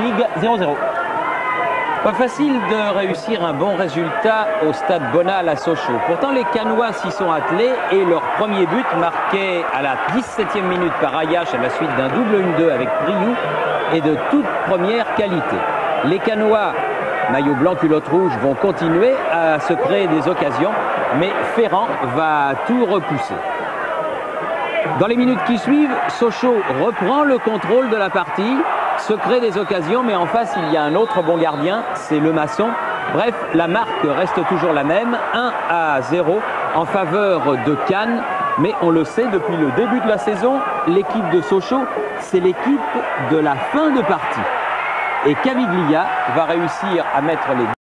Ligue 0-0. Pas facile de réussir un bon résultat au stade Bonal à Sochaux. Pourtant, les Canois s'y sont attelés et leur premier but, marqué à la 17e minute par Ayash à la suite d'un double 1-2 avec Briou, est de toute première qualité. Les Canois, maillot blanc culotte rouge, vont continuer à se créer des occasions, mais Ferrand va tout repousser. Dans les minutes qui suivent, Sochaux reprend le contrôle de la partie se crée des occasions, mais en face, il y a un autre bon gardien, c'est le maçon. Bref, la marque reste toujours la même, 1 à 0 en faveur de Cannes. Mais on le sait, depuis le début de la saison, l'équipe de Sochaux, c'est l'équipe de la fin de partie. Et Caviglia va réussir à mettre les